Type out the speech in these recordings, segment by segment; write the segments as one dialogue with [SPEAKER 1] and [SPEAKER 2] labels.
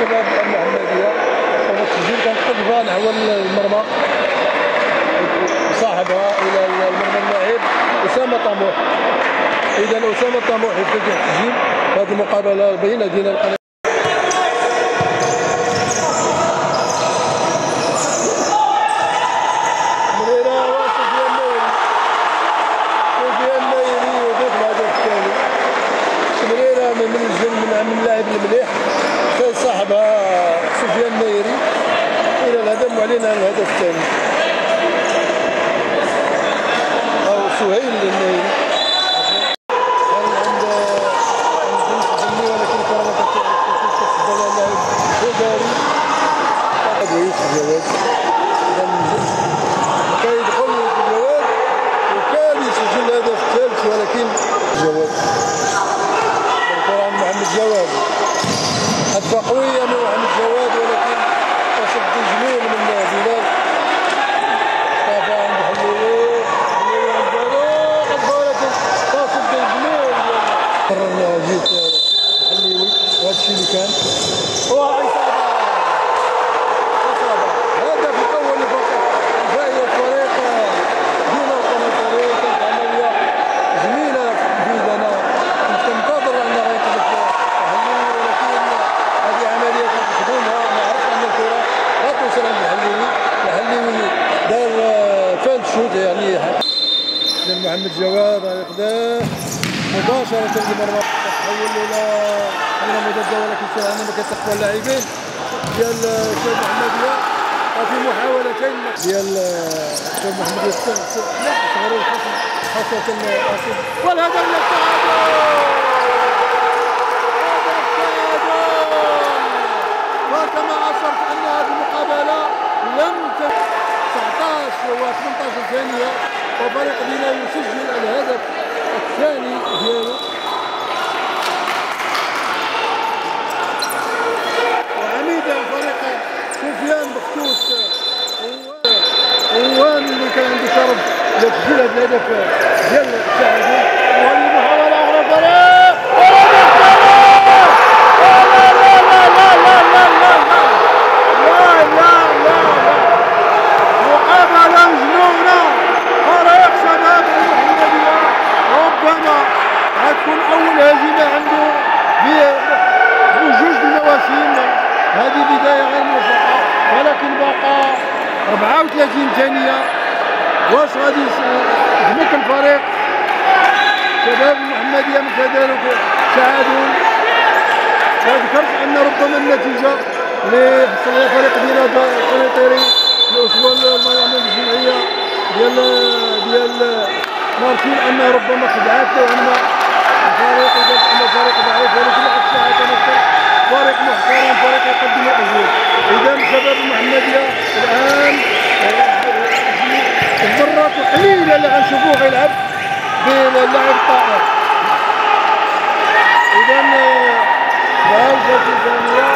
[SPEAKER 1] شباب المحمديه والتسجيل كانت قربه نحو المرمى. صاحبها إلى المرمى اللاعب أسامة طموح. إذا أسامة طموح يفتتح التسجيل هذه المقابله بين دينا القناة. من اللاعب المليح. صاحبها سفيان نايري إلى الهدف وعلينا الهدف الثاني أو سهيل النايري كان عند عند الفني ولكن كان تفضل اللاعب هداري هذا يوسف جواد اذا كيدخل في الجواد وكان يسجل الهدف الثالث ولكن جواد الكرة عن محمد جواد حدفة قوية من محمد جواد ولكن تصدي جميل من بلال طافى عند حليوي حليوي عند بالو حدفة ولكن تصدي جميل قررنا جيت حليوي وهذا الشيء اللي كان الأول كانت عملية جميلة كنت ولكن عملية توصل عند دار يعني محمد جواد يقدر مباشرة لمرمى تحول إلى حمله مضاده ولكن سرعان ما كتسقطوا اللاعبين. ديال الشيخ الحماديه وفي محاولتين ديال شاد محمد يستغل الخصم خاصة الاصيل والهدف للتعادل وكما أشرت أن هذه المقابلة لم تكن. 19 و 18 ثانية. وفريق بنا يسجل الهدف. الثاني ديالو. وعميد الفريق سفيان بختوس. هو اللي كان عنده شرف لتسجيل هذا الهدف. هذه بداية غير موفقة ولكن بقى 34 ثانية واش غادي يهلك الفريق؟ شباب المحمدية من كذلك تعادل ذكرت أن ربما النتيجة اللي حصل عليها فريق ديال القنيطري الأسبوع الماضي الجمعية ديال ديال مارتين أن ربما خدعات نوعا ما الفريق وقالت ان الفريق ضعيف ولكن بالعكس يتمثل فريق محترم فريق يقدم اجيال اذا الشباب المحمدية الآن المرات القليله اللي غنشوفوه يلعب باللاعب الطائر. اذا هذه الثانية.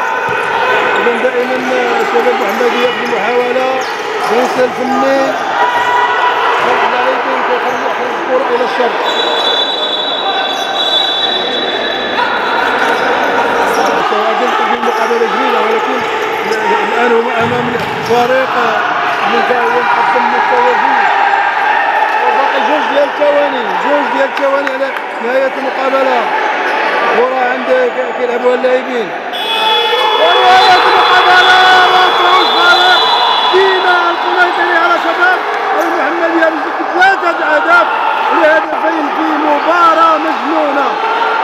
[SPEAKER 1] اذا دائما الشباب المحمدية في المحاولة. ليس فني اللاعبين كيخرجوا الكرة إلى الشرق. امام فريق مكون قدم مستوى وباقي جوج ديال الكواني جوج ديال الكواني على نهاية المقابلة. كرة عند كيلعبوها اللاعبين. ونهاية المقابلة وخروج فريق ديما القنيطري على شباب المحمديه بجد ثلاثة أهداف لهدفين في مباراة مجنونة.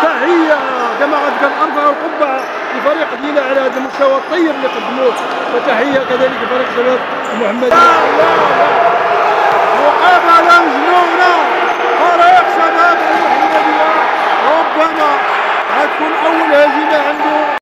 [SPEAKER 1] تحية كما جماعة الاربعه وقبة. المدينة على هذا المستوى. الطيب اللي قدموه فتحية كذلك فريق شباب المحمدي مقابله مجنونه فريق شباب المحمديه ربما غتكون أول هزيمة عنده.